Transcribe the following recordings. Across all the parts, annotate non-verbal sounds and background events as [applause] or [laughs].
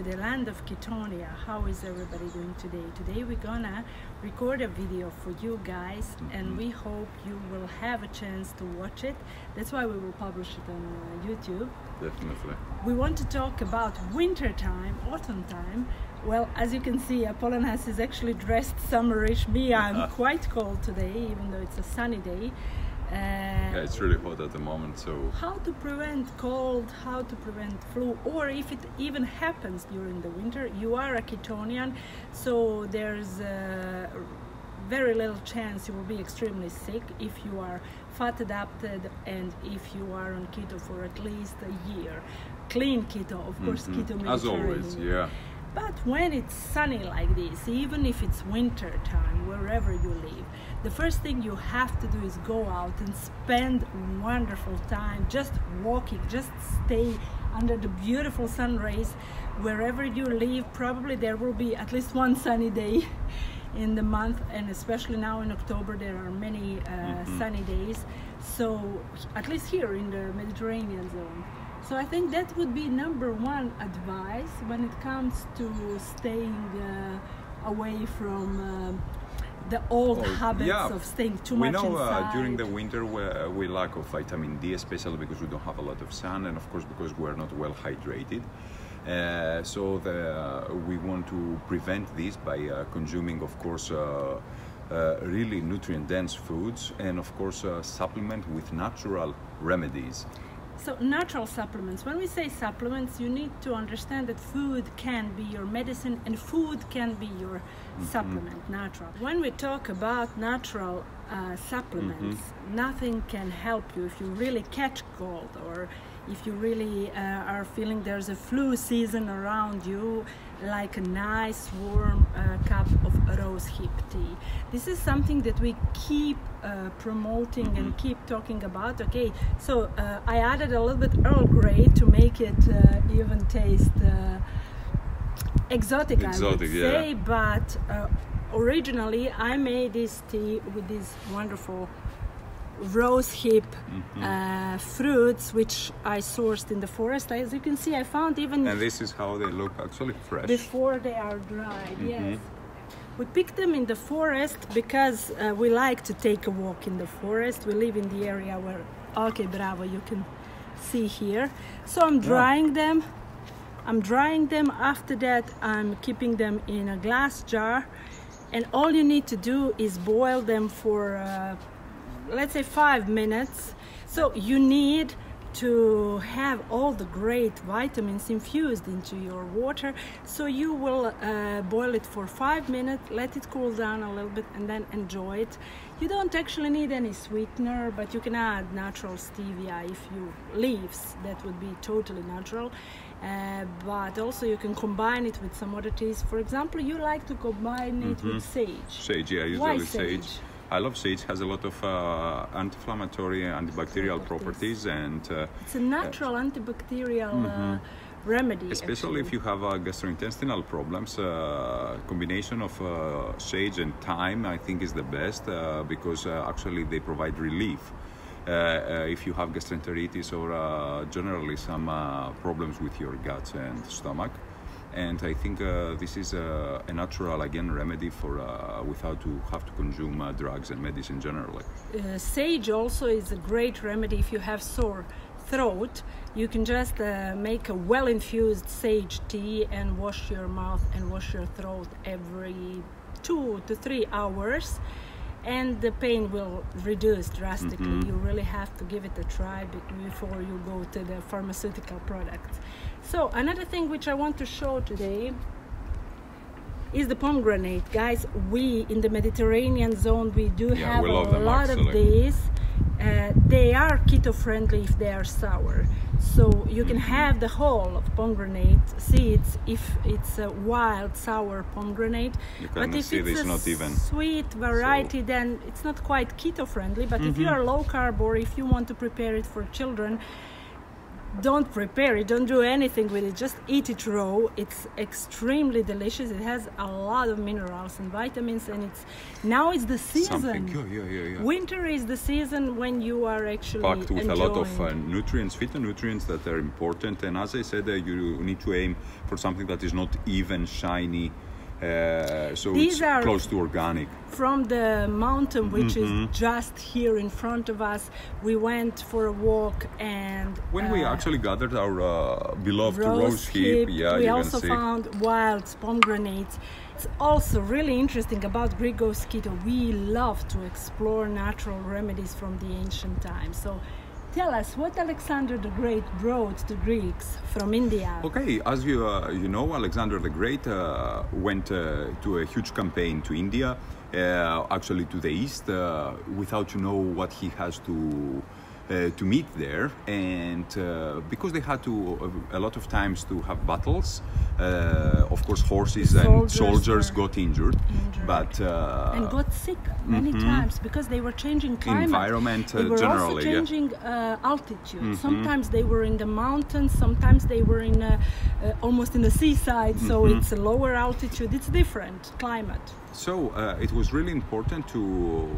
To the land of Ketonia. How is everybody doing today? Today we're gonna record a video for you guys and we hope you will have a chance to watch it. That's why we will publish it on uh, YouTube. Definitely. We want to talk about winter time, autumn time. Well, as you can see, Apollonas is actually dressed summerish. Me, I'm [laughs] quite cold today, even though it's a sunny day. Uh, Yeah, it's really hot at the moment, so how to prevent cold, how to prevent flu, or if it even happens during the winter, you are a ketonian, so there's very little chance you will be extremely sick if you are fat adapted and if you are on keto for at least a year. Clean keto, of course, mhm. keto as always, yeah. But when it's sunny like this, even if it's winter time, wherever you live, the first thing you have to do is go out and spend wonderful time just walking, just stay under the beautiful sun rays wherever you live. Probably there will be at least one sunny day [laughs] in the month, and especially now in October, there are many uh, sunny days. So, at least here in the Mediterranean zone. So I think that would be number one advice when it comes to staying uh, away from um the old Well, habits yeah, of staying too we much know inside. uh, during the winter we, uh, we lack of vitamin D, especially because we don't have a lot of sun, and of course because we're not well hydrated. Uh, so the, uh, we want to prevent this by uh, consuming, of course, uh, uh, really nutrient-dense foods, and of course uh, supplement with natural remedies. So natural supplements. When we say supplements, you need to understand that food can be your medicine and food can be your Mm-hmm. supplement, natural. When we talk about natural uh, supplements, Mm-hmm. nothing can help you if you really catch cold or if you really uh, are feeling there's a flu season around you, like a nice warm uh, cup of rose hip tea. This is something that we keep uh, promoting and keep talking about. Okay, so uh, I added a little bit Earl Grey to make it uh, even taste uh, exotic, I Exotic, would yeah. say. But uh, originally, I made this tea with these wonderful rose hip Mm-hmm. uh, fruits, which I sourced in the forest. As you can see, I found even And this is how they look actually fresh. before they are dried. Mm-hmm. Yes. We pick them in the forest because uh, we like to take a walk in the forest. We live in the area where, okay, bravo, you can see here. So I'm drying them. I'm drying them. After that, I'm keeping them in a glass jar. And all you need to do is boil them for, uh, let's say, five minutes. So you need to have all the great vitamins infused into your water. So you will uh, boil it for five minutes, let it cool down a little bit, and then enjoy it. You don't actually need any sweetener, but you can add natural stevia if you leaves. That would be totally natural. Uh, but also you can combine it with some other teas. For example, you like to combine it with sage. Sage, yeah, usually sage. sage? I love sage. It has a lot of uh, anti-inflammatory, antibacterial Properties. properties, and uh, It's a natural antibacterial uh, remedy. especially actually. if you have uh, gastrointestinal problems. Uh, combination of uh, sage and thyme, I think, is the best uh, because uh, actually they provide relief. Uh, uh, if you have gastroenteritis or uh, generally some uh, problems with your guts and stomach, and I think uh, this is a, a natural again remedy for uh, without to have to consume uh, drugs and medicine generally. uh, sage also is a great remedy if you have sore throat. You can just uh, make a well infused sage tea and wash your mouth and wash your throat every two to three hours. And the pain will reduce drastically. You really have to give it a try before you go to the pharmaceutical products. So, another thing which I want to show today is the pomegranate guys we in the mediterranean zone we do Yeah, have we a them, lot of these uh, they are keto friendly if they are sour so you can have the whole of pomegranate seeds if it's a wild sour pomegranate but if it's a not even. sweet variety then it's not quite keto friendly but if you Mm-hmm. are low carb or if you want to prepare it for children don't prepare it, don't do anything with it, just eat it raw. It's extremely delicious. It has a lot of minerals and vitamins, and it's now it's the season. Yeah, yeah, yeah. Winter is the season when you are actually packed with enjoying. a lot of uh, nutrients, phytonutrients that are important. And as I said, uh, you need to aim for something that is not even shiny. Uh, so These it's are close to organic. from the mountain which Mm-hmm. is just here in front of us. We went for a walk and When we uh, actually gathered our uh, beloved rose, rose hip, yeah, we also found wild pomegranates. It's also really interesting about Greek Goes Keto we love to explore natural remedies from the ancient times. So tell us what Alexander the Great brought to Greeks from India. Okay, as you uh, you know, Alexander the Great uh, went uh, to a huge campaign to India, uh, actually to the east, uh, without you know what he has to to meet there, and uh, because they had to uh, a lot of times to have battles. Uh, of course, horses and Soldiers soldiers got injured, injured. but uh, and got sick many times because they were changing climate. Environment, uh, they were generally, also yeah. changing uh, altitude. Sometimes they were in the mountains, sometimes they were in a, uh, almost in the seaside. So it's a lower altitude. It's different climate. So uh, it was really important to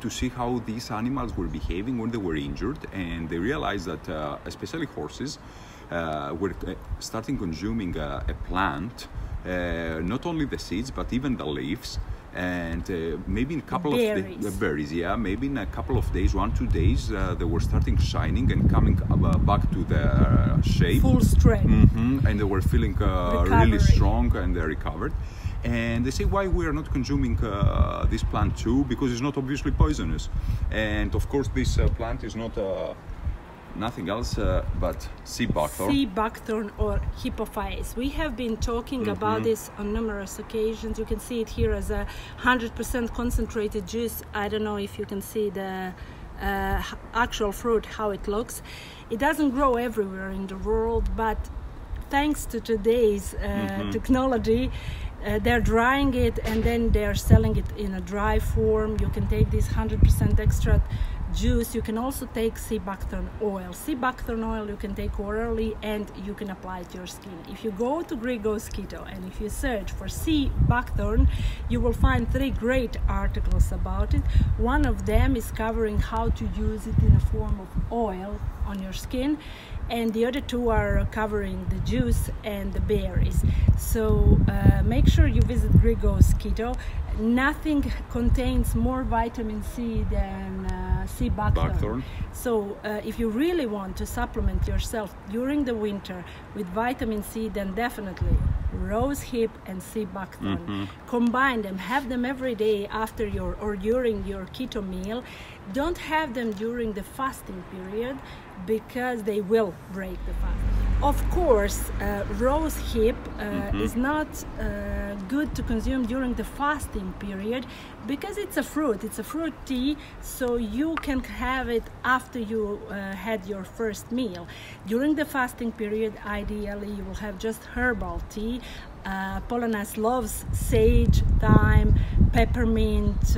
to see how these animals were behaving when they were injured, and they realized that, uh, especially horses, uh, were uh, starting consuming uh, a plant, uh, not only the seeds but even the leaves. And uh, maybe in a couple of Berries. days, the berries, yeah, maybe in a couple of days, one two days, uh, they were starting shining and coming back to their shape. Full strength. Mhm, and they were feeling uh, really strong and they recovered. And they say why we are not consuming uh, this plant too because it's not obviously poisonous. And of course, this uh, plant is not uh, nothing else uh, but sea buckthorn. Sea buckthorn or hippophyes. We have been talking Mm-hmm. about this on numerous occasions. You can see it here as a 100% concentrated juice. I don't know if you can see the uh, actual fruit, how it looks. It doesn't grow everywhere in the world, but thanks to today's uh, Mm-hmm. technology, uh, they're drying it and then they're selling it in a dry form. You can take this 100% extract juice. You can also take sea buckthorn oil. Sea buckthorn oil you can take orally and you can apply it to your skin. If you go to Greek Goes Keto and if you search for sea buckthorn, you will find three great articles about it. One of them is covering how to use it in a form of oil on your skin and the other two are covering the juice and the berries. So uh, make sure you visit Greek Goes Keto. Nothing contains more vitamin C than uh, sea buckthorn. Buckthorn. So uh, if you really want to supplement yourself during the winter with vitamin C, then definitely rose hip and sea buckthorn. Combine them, have them every day after your or during your keto meal. Don't have them during the fasting period because they will break the fast. Of course, uh, rose hip uh, is not uh, good to consume during the fasting period because it's a fruit. It's a fruit tea, so you can have it after you uh, had your first meal. During the fasting period, ideally, you will have just herbal tea. Uh, Polonas loves sage, thyme, peppermint.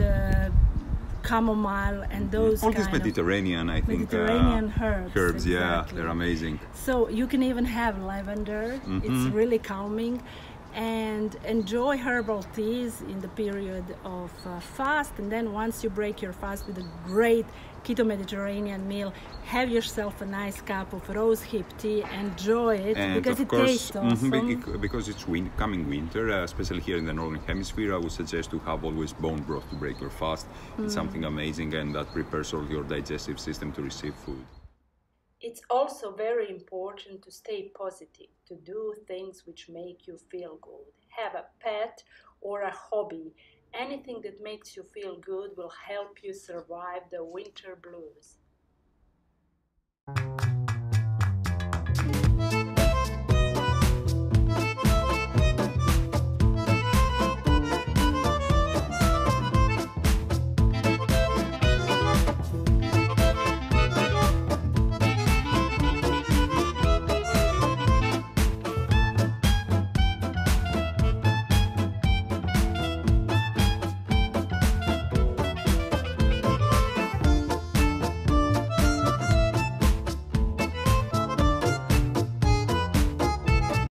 Uh, chamomile and those All these Mediterranean, I think. Mediterranean uh, herbs, Herbs, yeah, they're amazing. So you can even have lavender. Mm-hmm. It's really calming. And enjoy herbal teas in the period of uh, fast. And then once you break your fast with a great keto Mediterranean meal, have yourself a nice cup of rose hip tea. Enjoy it And because it course, tastes mhm, awesome. bec- because it's win- coming winter, uh, especially here in the northern hemisphere, I would suggest to have always bone broth to break your fast. Mm. It's something amazing and that prepares all your digestive system to receive food. It's also very important to stay positive, to do things which make you feel good. Have a pet or a hobby. Anything that makes you feel good will help you survive the winter blues.